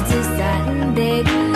같이 두 살인데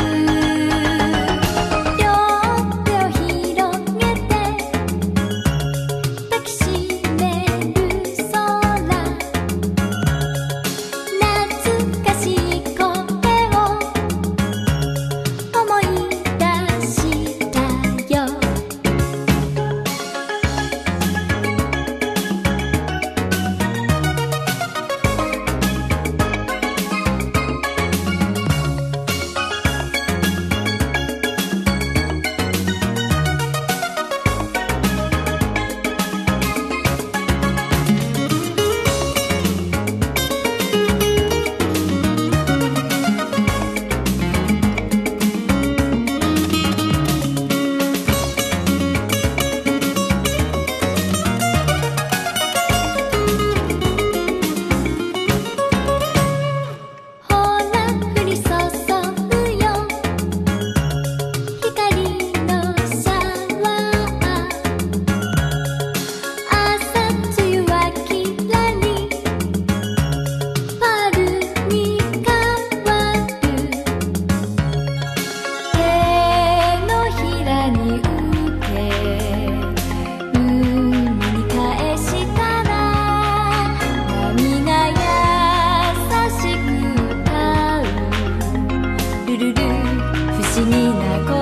な